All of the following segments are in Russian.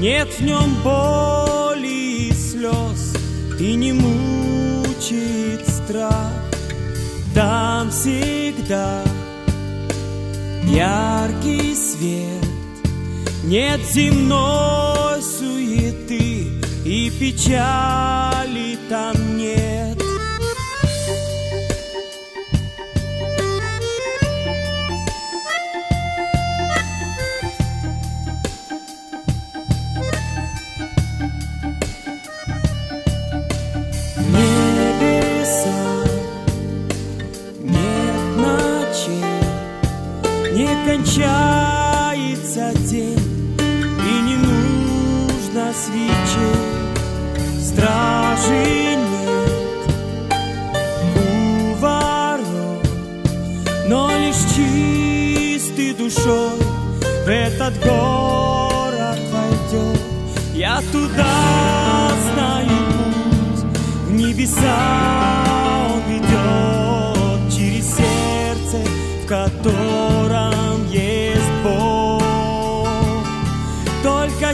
Нет в нем боли и слез, и не мучит страх. Там всегда яркий свет, нет земной суеты и печали там нет. Кончается день и не нужно свечей, стражи нет у ворот, но лишь чистый душой в этот город войдет. Я туда знаю путь, в небеса он ведет через сердце, в котором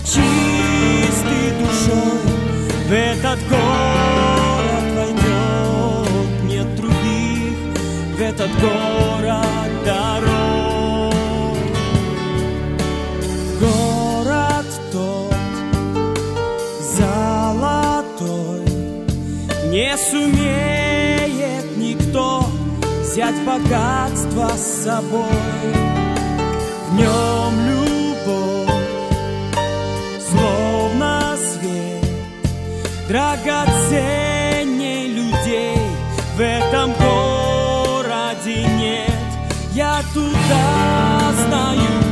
Чистой душой в этот город войдет. Нет других в этот город дорог. Город тот золотой Не сумеет никто взять богатство с собой В нем Драгоценней людей в этом городе нет. Я туда знаю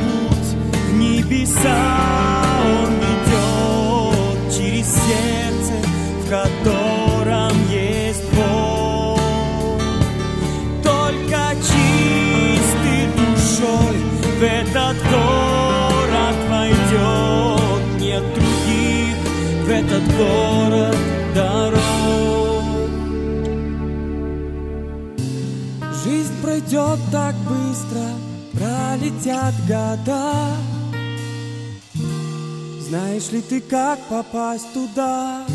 в этот город дорог Жизнь пройдет так быстро, пролетят года Знаешь ли ты, как попасть туда?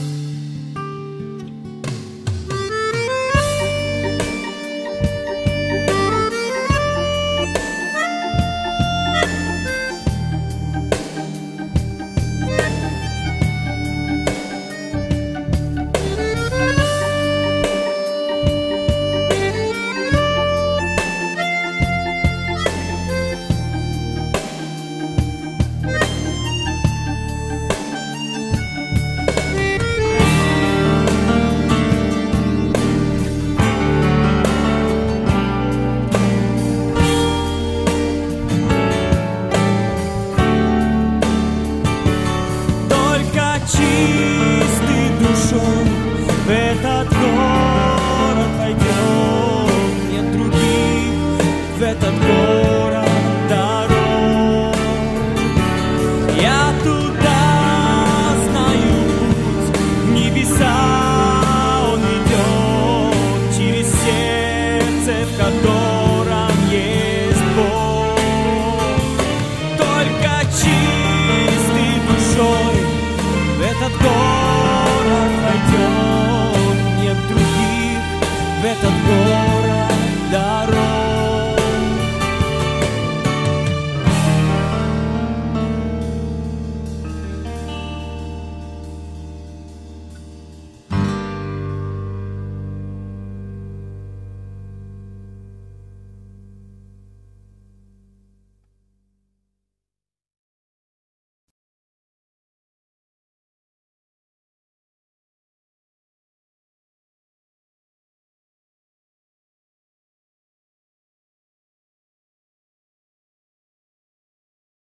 этот город дорог. Я туда знаю путь, небеса он идет, через сердце, в котором есть Бог. Только чистой душой этот город войдет, нет других в этот город.